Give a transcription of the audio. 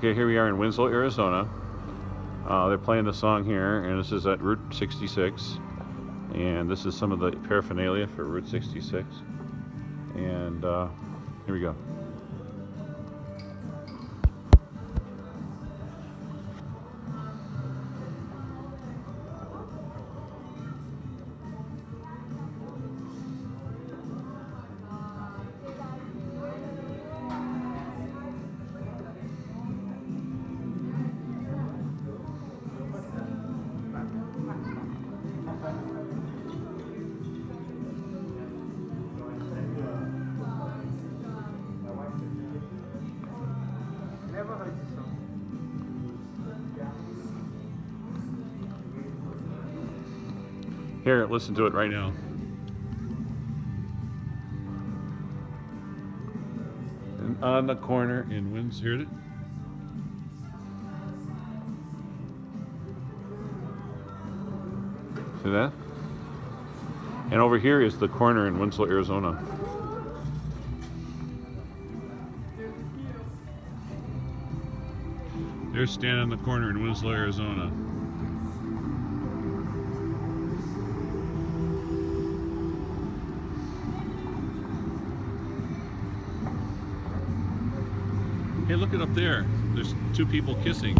Okay, here we are in Winslow, Arizona. Uh, they're playing the song here, and this is at Route 66. And this is some of the paraphernalia for Route 66. And uh, here we go. Here, listen to it right now. And on the corner in Winds, heard it? See that? And over here is the corner in Winslow, Arizona. They're standing on the corner in Winslow, Arizona. Hey, look it up there. There's two people kissing.